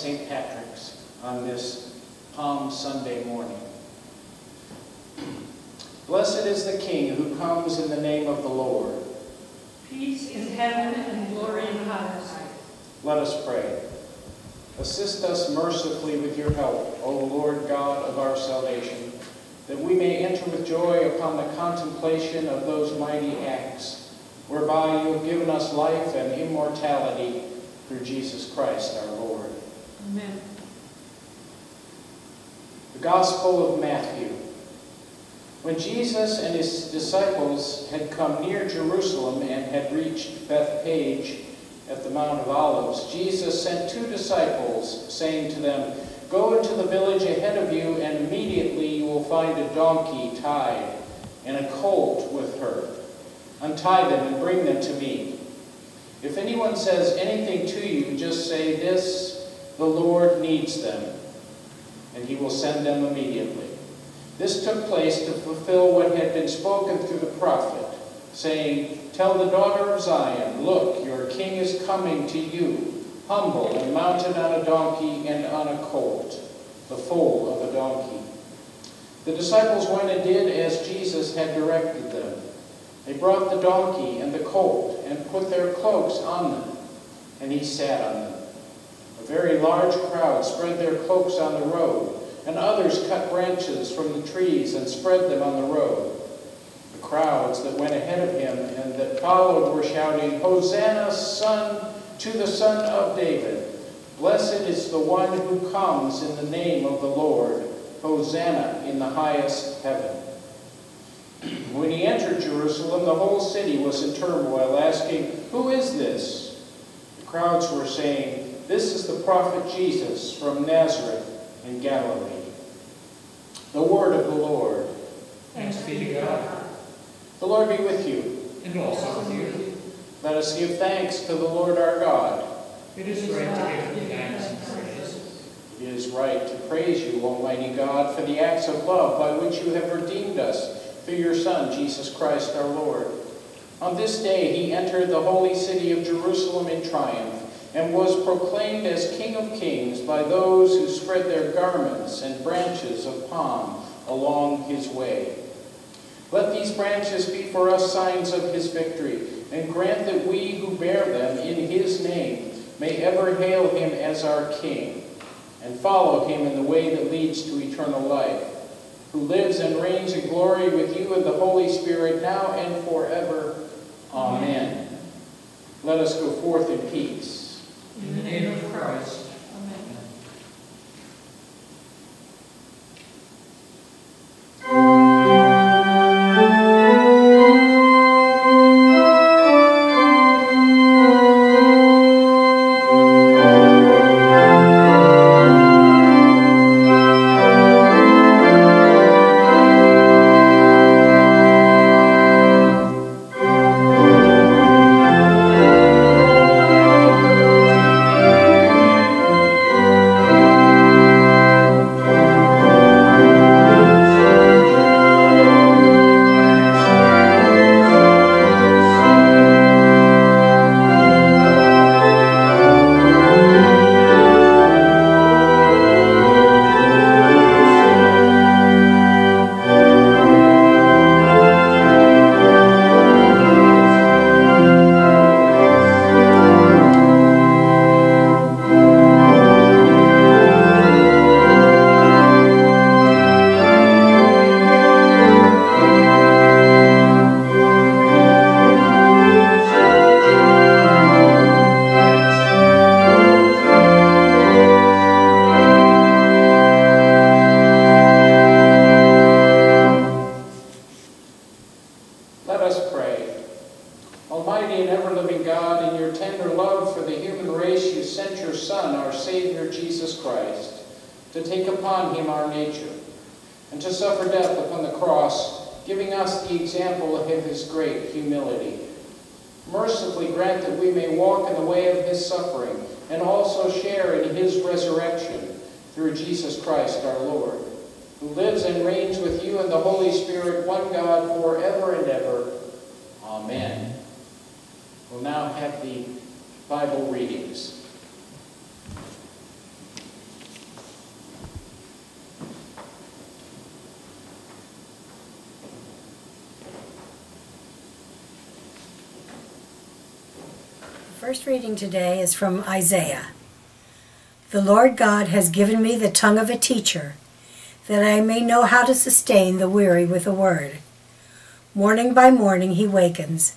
St. Patrick's on this Palm Sunday morning. Blessed is the King who comes in the name of the Lord. Peace in heaven and glory in highest. Let us pray. Assist us mercifully with your help, O Lord God of our salvation, that we may enter with joy upon the contemplation of those mighty acts, whereby you have given us life and immortality through Jesus Christ our Lord. Amen. The Gospel of Matthew. When Jesus and his disciples had come near Jerusalem and had reached Bethphage at the Mount of Olives, Jesus sent two disciples, saying to them, Go into the village ahead of you, and immediately you will find a donkey tied and a colt with her. Untie them and bring them to me. If anyone says anything to you, just say this, the Lord needs them, and he will send them immediately. This took place to fulfill what had been spoken through the prophet, saying, Tell the daughter of Zion, Look, your king is coming to you, humble and mounted on a donkey and on a colt, the foal of a donkey. The disciples went and did as Jesus had directed them. They brought the donkey and the colt and put their cloaks on them, and he sat on them. Very large crowd spread their cloaks on the road, and others cut branches from the trees and spread them on the road. The crowds that went ahead of him and that followed were shouting, Hosanna, son to the Son of David. Blessed is the one who comes in the name of the Lord. Hosanna in the highest heaven. When he entered Jerusalem, the whole city was in turmoil, asking, Who is this? The crowds were saying, This is the prophet Jesus from Nazareth in Galilee. The word of the Lord. Thanks be to God. The Lord be with you. And also with you. Let us give thanks to the Lord our God. It is right to give you thanks and praise. It is right to praise you, Almighty God, for the acts of love by which you have redeemed us through your Son, Jesus Christ our Lord. On this day he entered the holy city of Jerusalem in triumph and was proclaimed as King of Kings by those who spread their garments and branches of palm along his way. Let these branches be for us signs of his victory, and grant that we who bear them in his name may ever hail him as our King, and follow him in the way that leads to eternal life, who lives and reigns in glory with you and the Holy Spirit, now and forever. Amen. Let us go forth in peace. In the name of Christ. First reading today is from Isaiah. The Lord God has given me the tongue of a teacher, that I may know how to sustain the weary with a word. Morning by morning he wakens,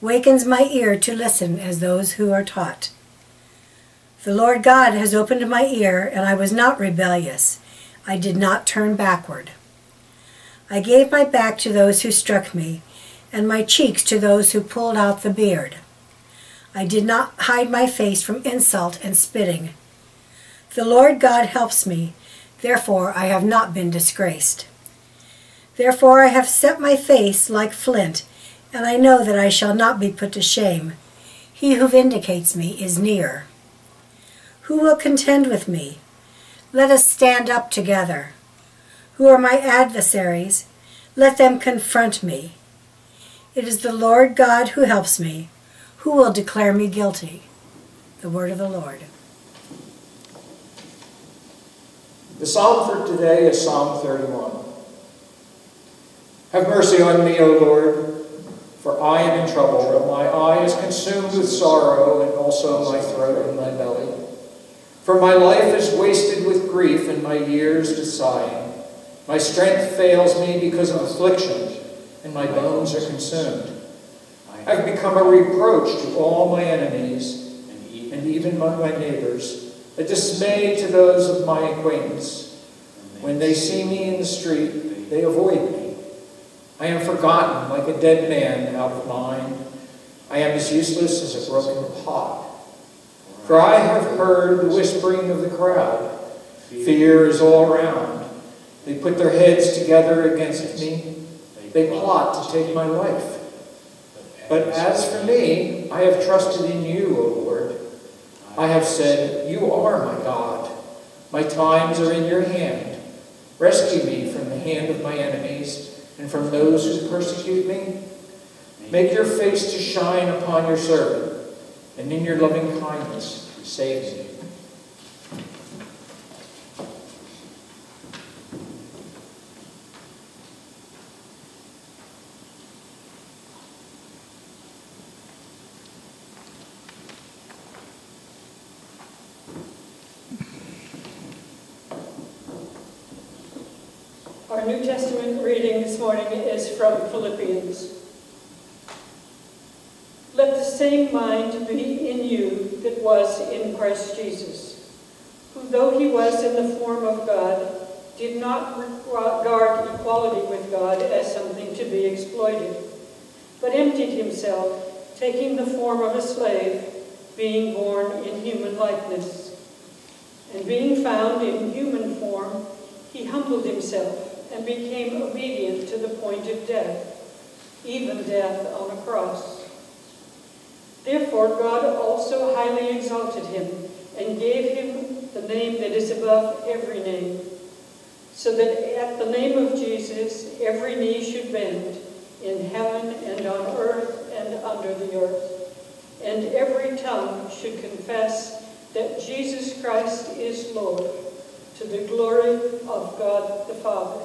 wakens my ear to listen as those who are taught. The Lord God has opened my ear, and I was not rebellious. I did not turn backward. I gave my back to those who struck me, and my cheeks to those who pulled out the beard. I did not hide my face from insult and spitting. The Lord God helps me, therefore I have not been disgraced. Therefore I have set my face like flint, and I know that I shall not be put to shame. He who vindicates me is near. Who will contend with me? Let us stand up together. Who are my adversaries? Let them confront me. It is the Lord God who helps me. Who will declare me guilty? The word of the Lord. The psalm for today is Psalm 31. Have mercy on me, O Lord, for I am in trouble. My eye is consumed with sorrow, and also my throat and my belly. For my life is wasted with grief, and my years to sighing. My strength fails me because of affliction, and my bones are consumed. I have become a reproach to all my enemies, and even among my neighbors, a dismay to those of my acquaintance. When they see me in the street, they avoid me. I am forgotten like a dead man out of mind. I am as useless as a broken pot. For I have heard the whispering of the crowd. Fear is all around. They put their heads together against me. They plot to take my life. But as for me, I have trusted in you, O Lord. I have said, You are my God. My times are in your hand. Rescue me from the hand of my enemies and from those who persecute me. Make your face to shine upon your servant, and in your loving kindness save me. Our New Testament reading this morning is from Philippians. Let the same mind be in you that was in Christ Jesus, who though he was in the form of God, did not regard equality with God as something to be exploited, but emptied himself, taking the form of a slave, being born in human likeness. And being found in human form, he humbled himself and became obedient to the point of death, even death on a cross. Therefore God also highly exalted him and gave him the name that is above every name, so that at the name of Jesus every knee should bend in heaven and on earth and under the earth, and every tongue should confess that Jesus Christ is Lord, to the glory of God the Father.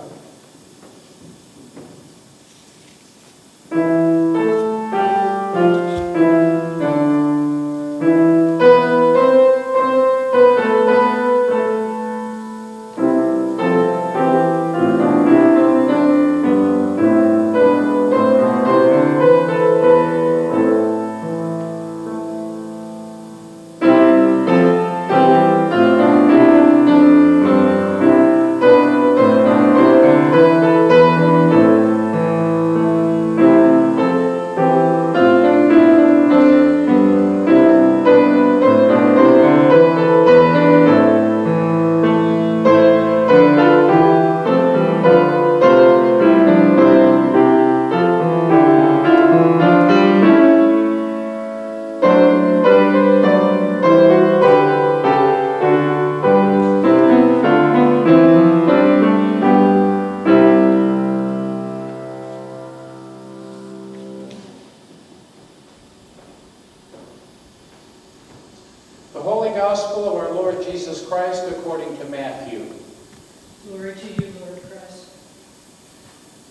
Holy Gospel of our Lord Jesus Christ according to Matthew. Glory to you, Lord Christ.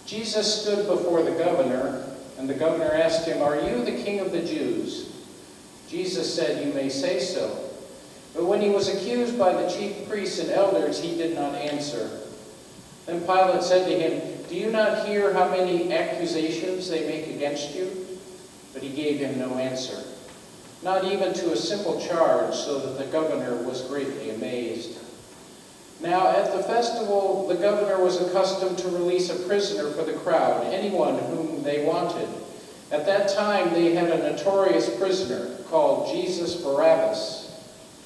Jesus stood before the governor, And the governor asked him, Are you the king of the Jews? Jesus said, You may say so. But when he was accused by the chief priests and elders, he did not answer. Then Pilate said to him, Do you not hear how many accusations they make against you? But he gave him no answer, not even to a simple charge, so that the governor was greatly amazed. Now at the festival, the governor was accustomed to release a prisoner for the crowd, anyone whom they wanted. At that time, they had a notorious prisoner called Jesus Barabbas.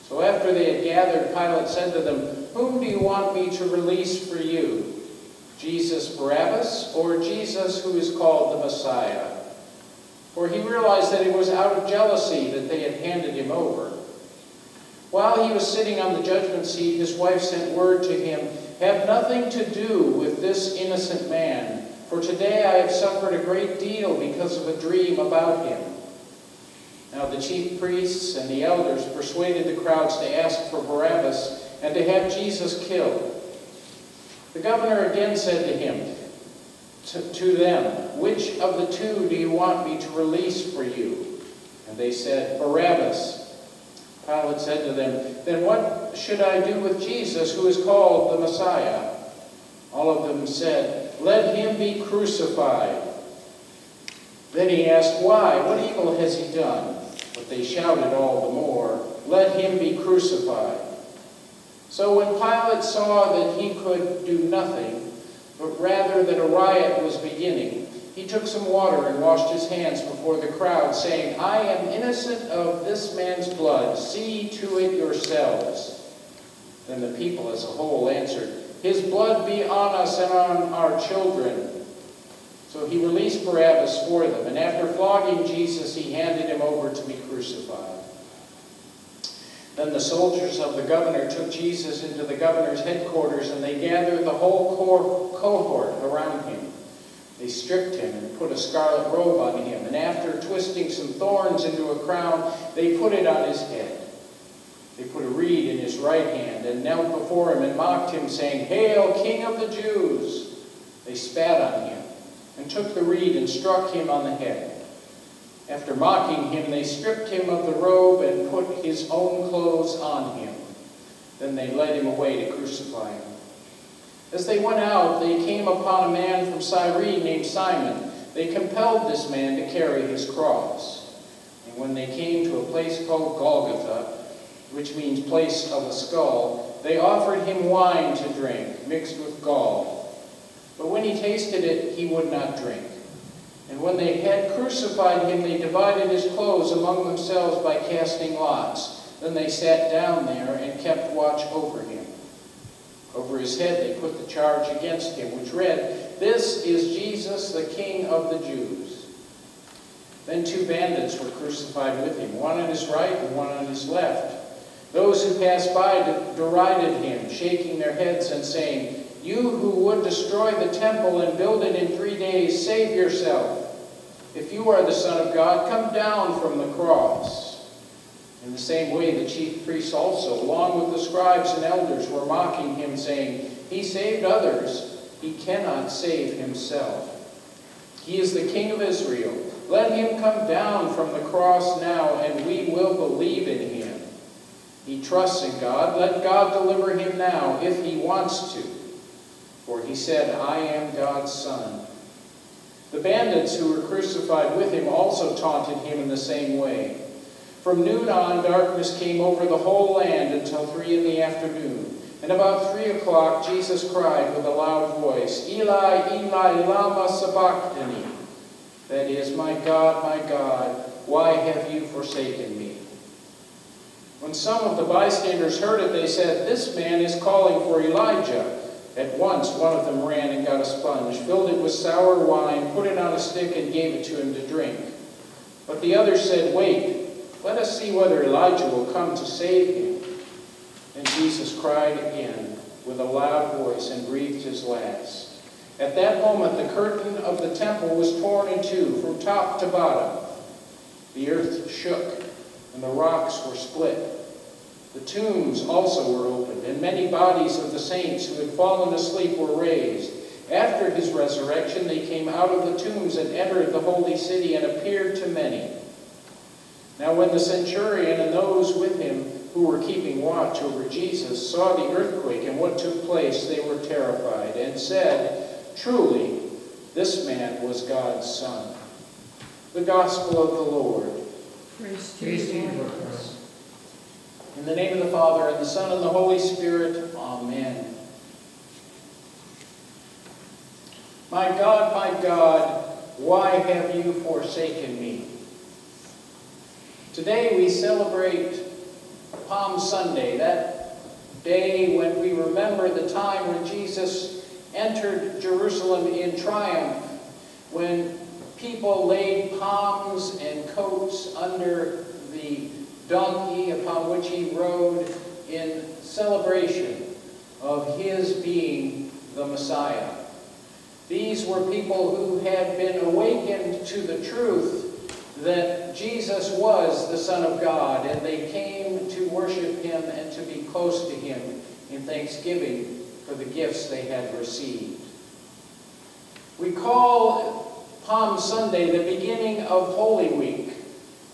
So after they had gathered, Pilate said to them, Whom do you want me to release for you? Jesus Barabbas or Jesus who is called the Messiah? For he realized that it was out of jealousy that they had handed him over. While he was sitting on the judgment seat, his wife sent word to him, Have nothing to do with this innocent man, for today I have suffered a great deal because of a dream about him. Now the chief priests and the elders persuaded the crowds to ask for Barabbas and to have Jesus killed. The governor again said to him, to, to them, Which of the two do you want me to release for you? And they said, Barabbas. Pilate said to them, Then what should I do with Jesus, who is called the Messiah? All of them said, Let him be crucified. Then he asked, Why? What evil has he done? But they shouted all the more, Let him be crucified. So when Pilate saw that he could do nothing, but rather that a riot was beginning, he took some water and washed his hands before the crowd, saying, I am innocent of this man's blood. See to it yourselves. Then the people as a whole answered, His blood be on us and on our children. So he released Barabbas for them, and after flogging Jesus, he handed him over to be crucified. Then the soldiers of the governor took Jesus into the governor's headquarters, and they gathered the whole cohort around him. They stripped him and put a scarlet robe on him, and after twisting some thorns into a crown, they put it on his head. They put a reed in his right hand and knelt before him and mocked him, saying, Hail, King of the Jews! They spat on him and took the reed and struck him on the head. After mocking him, they stripped him of the robe and put his own clothes on him. Then they led him away to crucify him. As they went out, they came upon a man from Cyrene named Simon. They compelled this man to carry his cross. And when they came to a place called Golgotha, which means place of a skull, they offered him wine to drink, mixed with gall. But when he tasted it, he would not drink. And when they had crucified him, they divided his clothes among themselves by casting lots. Then they sat down there and kept watch over him. Over his head they put the charge against him, which read, This is Jesus, the King of the Jews. Then two bandits were crucified with him, one on his right and one on his left. Those who passed by derided him, shaking their heads and saying, You who would destroy the temple and build it in three days, save yourself. If you are the Son of God, come down from the cross. In the same way, the chief priests also, along with the scribes and elders, were mocking him, saying, He saved others, he cannot save himself. He is the King of Israel. Let him come down from the cross now, and we will believe in him. He trusts in God. Let God deliver him now, if he wants to. For he said, I am God's son. The bandits who were crucified with him also taunted him in the same way. From noon on, darkness came over the whole land until three in the afternoon. And about three o'clock, Jesus cried with a loud voice, Eli, Eli, lama sabachthani. That is, my God, my God, why have you forsaken me? When some of the bystanders heard it, they said, This man is calling for Elijah. At once one of them ran and got a sponge, filled it with sour wine, put it on a stick, and gave it to him to drink. But the other said, Wait, let us see whether Elijah will come to save him. And Jesus cried again with a loud voice and breathed his last. At that moment, the curtain of the temple was torn in two from top to bottom. The earth shook, and the rocks were split. The tombs also were opened, many bodies of the saints who had fallen asleep were raised. After his resurrection, they came out of the tombs and entered the holy city and appeared to many. Now when the centurion and those with him who were keeping watch over Jesus saw the earthquake and what took place, they were terrified and said, Truly, this man was God's Son. The Gospel of the Lord. Praise to Praise to you, you, Lord. In the name of the Father, and the Son, and the Holy Spirit. Amen. My God, my God, why have you forsaken me? Today we celebrate Palm Sunday, that day when we remember the time when Jesus entered Jerusalem in triumph, when people laid palms and coats under the donkey upon which he rode in celebration of his being the Messiah. These were people who had been awakened to the truth that Jesus was the Son of God, and they came to worship him and to be close to him in thanksgiving for the gifts they had received. We call Palm Sunday the beginning of Holy Week.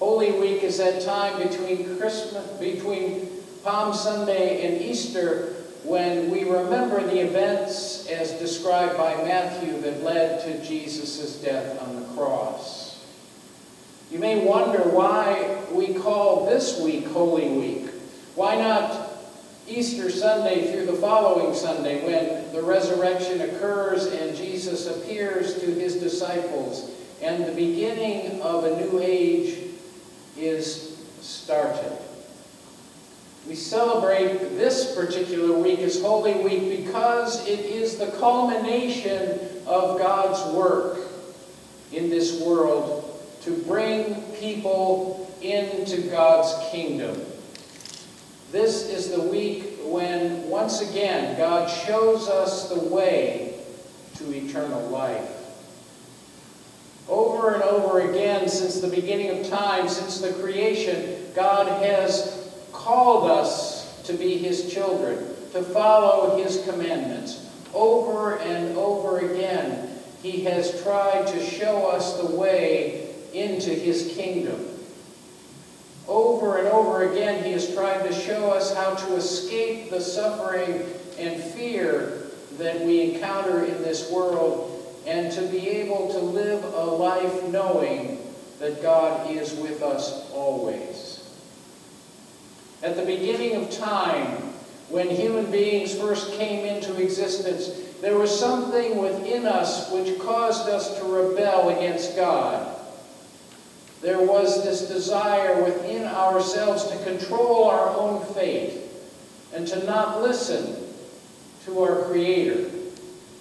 Holy Week is that time between Christmas, between Palm Sunday and Easter when we remember the events as described by Matthew that led to Jesus' death on the cross. You may wonder why we call this week Holy Week. Why not Easter Sunday through the following Sunday when the resurrection occurs and Jesus appears to his disciples and the beginning of a new age is started. We celebrate this particular week as Holy Week because it is the culmination of God's work in this world to bring people into God's kingdom. This is the week when, once again, God shows us the way to eternal life. Over and over again, since the beginning of time, since the creation, God has called us to be His children, to follow His commandments. Over and over again, He has tried to show us the way into His kingdom. Over and over again, He has tried to show us how to escape the suffering and fear that we encounter in this world and to be able to live a life knowing that God is with us always. At the beginning of time, when human beings first came into existence, there was something within us which caused us to rebel against God. There was this desire within ourselves to control our own fate and to not listen to our Creator,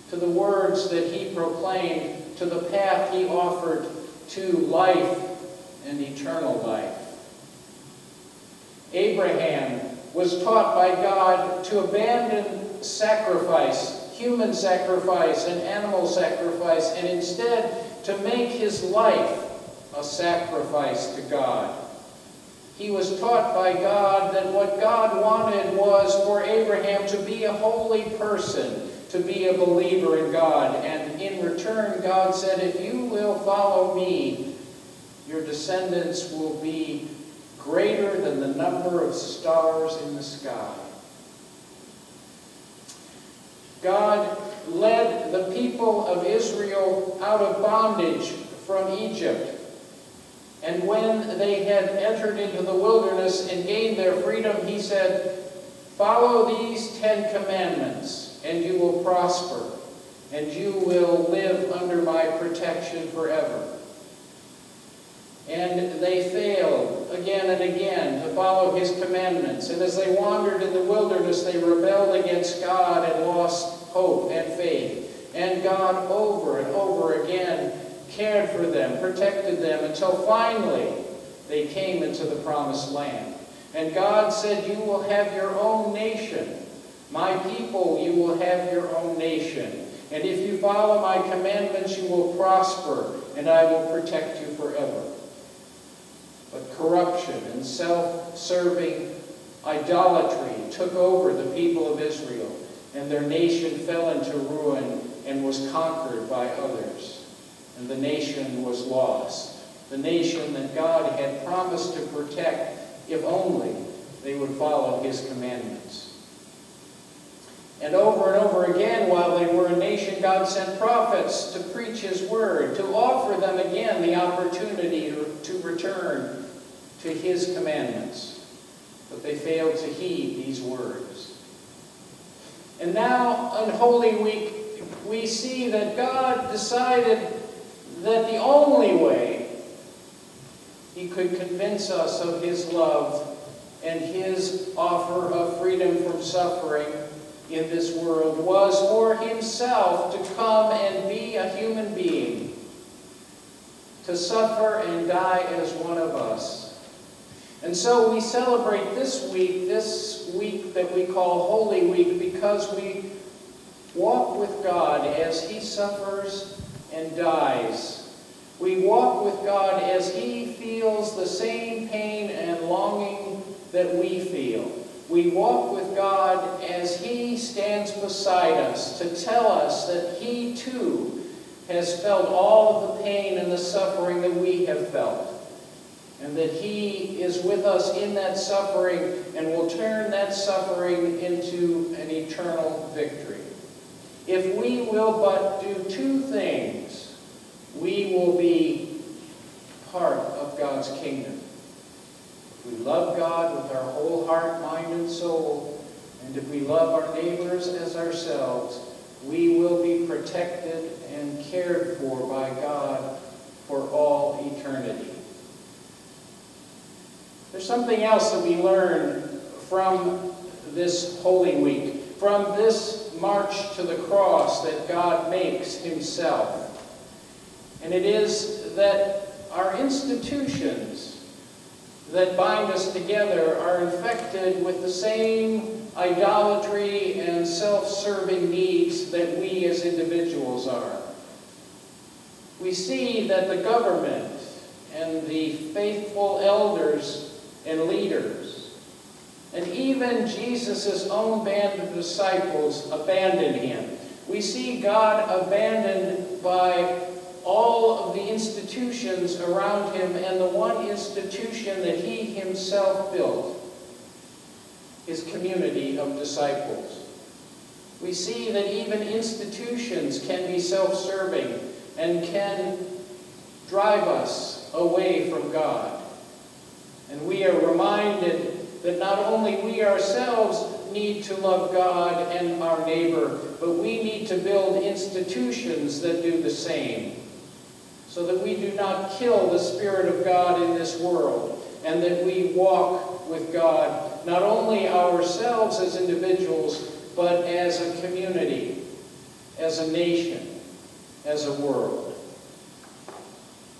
to the words that He proclaimed, to the path He offered to life and eternal life. Abraham was taught by God to abandon sacrifice, human sacrifice and animal sacrifice, and instead to make his life a sacrifice to God. He was taught by God that what God wanted was for Abraham to be a holy person, to be a believer in God. And in return, God said, if you will follow me, your descendants will be greater than the number of stars in the sky. God led the people of Israel out of bondage from Egypt. And when they had entered into the wilderness and gained their freedom, he said, Follow these Ten Commandments, and you will prosper, and you will live under my protection forever. And they failed again and again to follow his commandments. And as they wandered in the wilderness, they rebelled against God and lost hope and faith. And God over and over again cared for them, protected them, until finally they came into the promised land. And God said, you will have your own nation. My people, you will have your own nation. And if you follow my commandments, you will prosper, and I will protect you forever. But corruption and self-serving idolatry took over the people of Israel, and their nation fell into ruin, and was conquered by others, and the nation was lost. The nation that God had promised to protect if only they would follow his commandments. And over and over again, while they were a nation, God sent prophets to preach his word, to offer them again the opportunity to, return to his commandments. But they failed to heed these words. And now, on Holy Week, we see that God decided that the only way he could convince us of his love and his offer of freedom from suffering in this world was for himself to come and be a human being, to suffer and die as one of us. And so we celebrate this week, this week that we call Holy Week, because we walk with God as he suffers and dies. We walk with God as he feels the same pain and longing that we feel. We walk with God as He stands beside us to tell us that He too has felt all of the pain and the suffering that we have felt. And that He is with us in that suffering and will turn that suffering into an eternal victory. If we will but do two things, we will be part of God's kingdom If we love God with our whole heart, mind, and soul, and if we love our neighbors as ourselves, we will be protected and cared for by God for all eternity. There's something else that we learn from this Holy Week, from this march to the cross that God makes himself. And it is that our institutions that bind us together are infected with the same idolatry and self-serving needs that we as individuals are. We see that the government and the faithful elders and leaders, and even Jesus' own band of disciples abandoned him. We see God abandoned by all of the institutions around him and the one institution that he himself built, his community of disciples. We see that even institutions can be self-serving and can drive us away from God. And we are reminded that not only we ourselves need to love God and our neighbor, but we need to build institutions that do the same so that we do not kill the Spirit of God in this world, and that we walk with God, not only ourselves as individuals, but as a community, as a nation, as a world.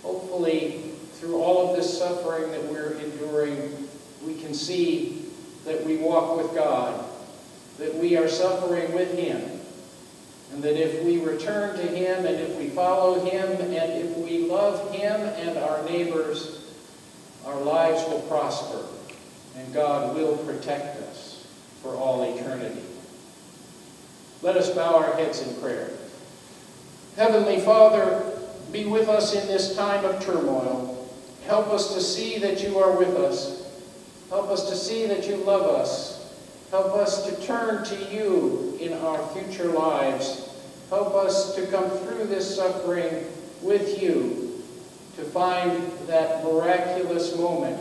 Hopefully, through all of this suffering that we're enduring, we can see that we walk with God, that we are suffering with Him, and that if we return to Him and if we follow Him and if we love Him and our neighbors, our lives will prosper and God will protect us for all eternity. Let us bow our heads in prayer. Heavenly Father, be with us in this time of turmoil. Help us to see that you are with us. Help us to see that you love us Help us to turn to you in our future lives. Help us to come through this suffering with you to find that miraculous moment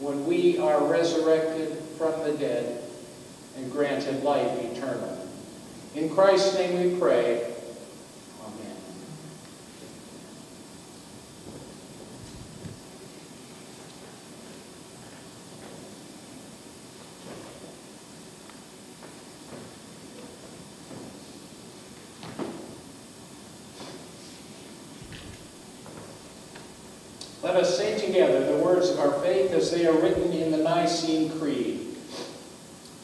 when we are resurrected from the dead and granted life eternal. In Christ's name we pray. Let us say together the words of our faith as they are written in the Nicene Creed.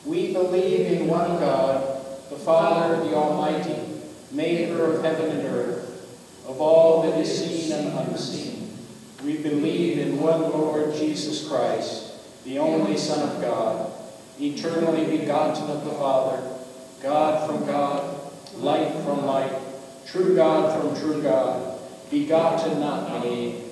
We believe in one God, the Father, the Almighty, maker of heaven and earth, of all that is seen and unseen. We believe in one Lord Jesus Christ, the only Son of God, eternally begotten of the Father, God from God, light from light, true God from true God, begotten, not made,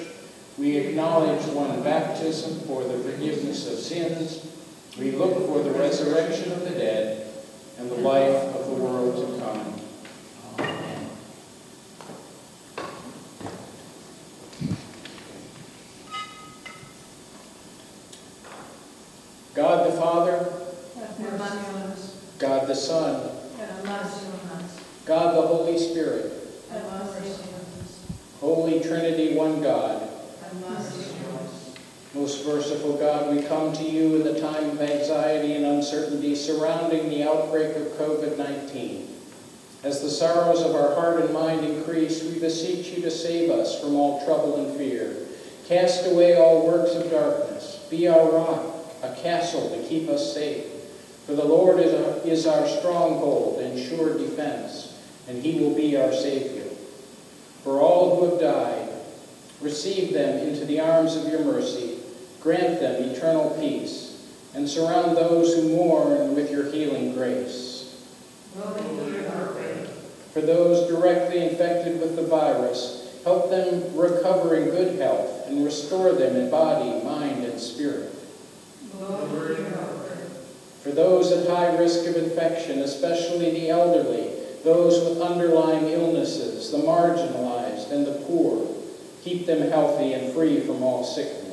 We acknowledge one baptism for the forgiveness of sins. We look for the resurrection of the dead and the life of the world to come. Amen. God the Father, God the Son, God the Holy Spirit, Holy Trinity, one God. Most merciful God, we come to you in the time of anxiety and uncertainty surrounding the outbreak of COVID-19. As the sorrows of our heart and mind increase, we beseech you to save us from all trouble and fear. Cast away all works of darkness. Be our rock, a castle to keep us safe. For the Lord is our, is our stronghold and sure defense, and he will be our Savior. For all who have died, receive them into the arms of your mercy. Grant them eternal peace, and surround those who mourn with your healing grace. For those directly infected with the virus, help them recover in good health and restore them in body, mind, and spirit. For those at high risk of infection, especially the elderly, those with underlying illnesses, the marginalized, and the poor, keep them healthy and free from all sickness.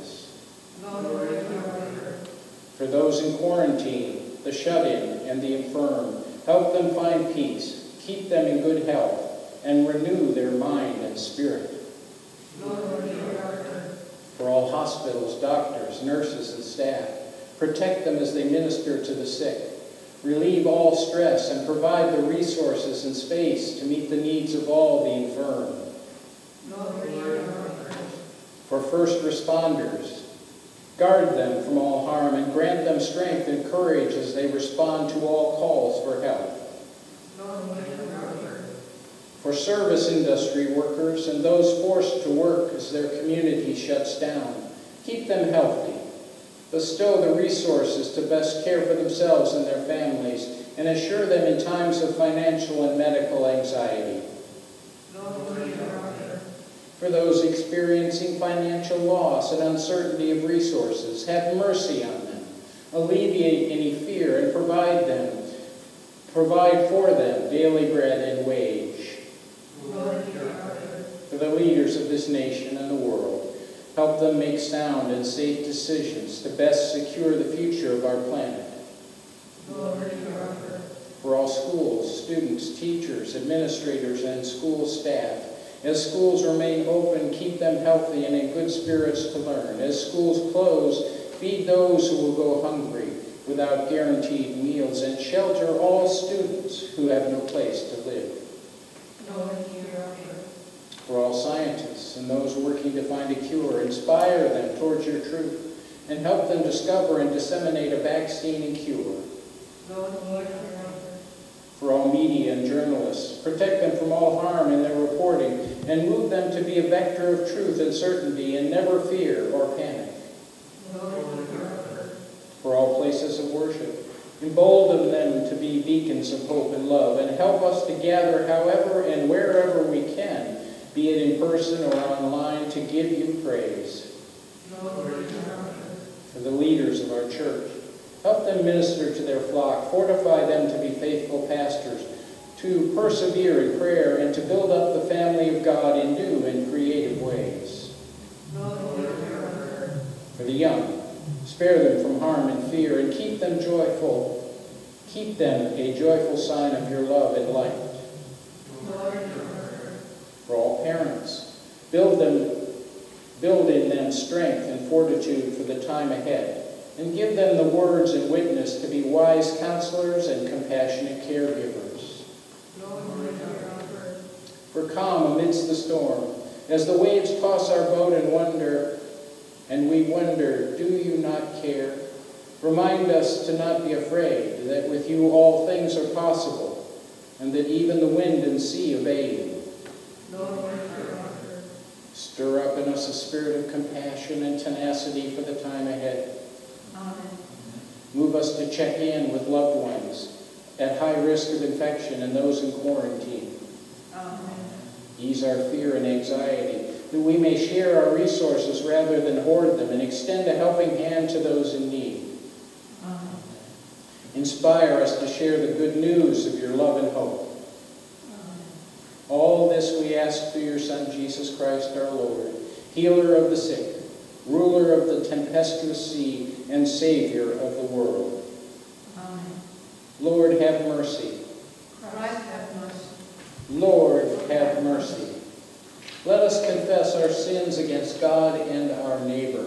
For those in quarantine, the shut-in, and the infirm, help them find peace, keep them in good health, and renew their mind and spirit. For all hospitals, doctors, nurses, and staff, protect them as they minister to the sick. Relieve all stress and provide the resources and space to meet the needs of all the infirm. For first responders, guard them from all harm and grant them strength and courage as they respond to all calls for help. For service industry workers and those forced to work as their community shuts down, keep them healthy. Bestow the resources to best care for themselves and their families and assure them in times of financial and medical anxiety. For those experiencing financial loss and uncertainty of resources, have mercy on them. Alleviate any fear and provide them, provide for them daily bread and wage. For the leaders of this nation and the world, help them make sound and safe decisions to best secure the future of our planet. For all schools, students, teachers, administrators, and school staff, as schools remain open, keep them healthy and in good spirits to learn. As schools close, feed those who will go hungry without guaranteed meals and shelter all students who have no place to live. For all scientists and those working to find a cure, inspire them towards your truth and help them discover and disseminate a vaccine and cure. For all media and journalists, protect them from all harm in their reporting and move them to be a vector of truth and certainty and never fear or panic. For all places of worship, embolden them to be beacons of hope and love and help us to gather however and wherever we can, be it in person or online, to give you praise. For the leaders of our church, help them minister to their flock, fortify them to be faithful pastors, to persevere in prayer, and to build up the family of God in new and creative ways. For the young, spare them from harm and fear, and keep them joyful. Keep them a joyful sign of your love and light. For all parents, build them, build in them strength and fortitude for the time ahead, and give them the words and witness to be wise counselors and compassionate caregivers. For calm amidst the storm, as the waves toss our boat and wonder, and we wonder, do you not care? Remind us to not be afraid, that with you all things are possible, and that even the wind and sea obey you. Stir up in us a spirit of compassion and tenacity for the time ahead. Move us to check in with loved ones at high risk of infection and those in quarantine. Ease our fear and anxiety, that we may share our resources rather than hoard them and extend a helping hand to those in need. Inspire us to share the good news of your love and hope. All this we ask through your Son, Jesus Christ our Lord, healer of the sick, ruler of the tempestuous sea, and Savior of the world. Lord, have mercy. Christ, have mercy. Lord, have mercy. Let us confess our sins against God and our neighbor.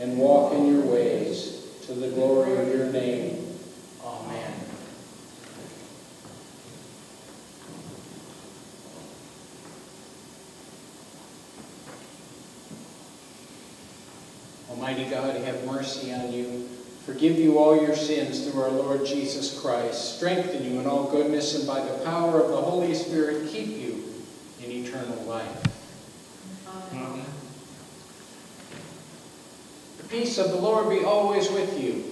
and walk in your ways to the glory of your name. Amen. Almighty God, have mercy on you. Forgive you all your sins through our Lord Jesus Christ. Strengthen you in all goodness, and by the power of the Holy Spirit, keep you in eternal life. Amen. The peace of the Lord be always with you.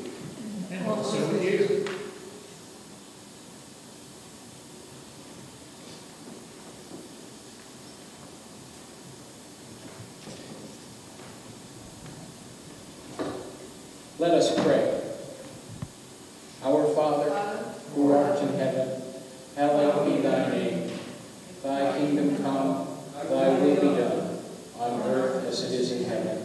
And also with you. Let us pray. Our Father, who art in heaven, hallowed be thy name. Thy kingdom come, thy will be done, on earth as it is in heaven.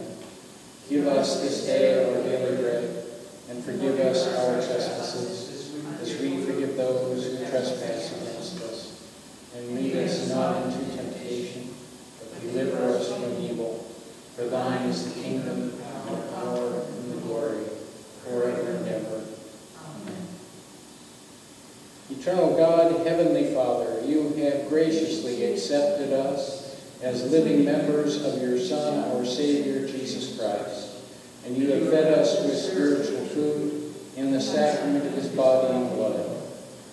Give us this day our daily bread, and forgive us our trespasses, as we forgive those who trespass against us. And lead us not into temptation, but deliver us from evil. For thine is the kingdom, and the power, and the glory, forever and ever. Eternal God, Heavenly Father, you have graciously accepted us as living members of your Son, our Savior, Jesus Christ. And you have fed us with spiritual food in the sacrament of his body and blood.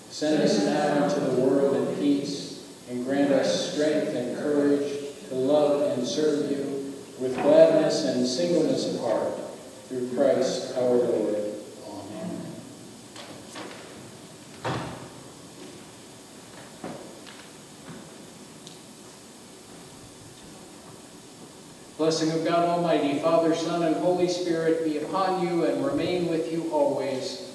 Send us now into the world in peace, and grant us strength and courage to love and serve you with gladness and singleness of heart, through Christ our Lord. Amen. Blessing of God Almighty, Father, Son, and Holy Spirit be upon you and remain with you always.